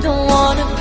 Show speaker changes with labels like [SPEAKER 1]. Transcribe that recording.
[SPEAKER 1] don't wanna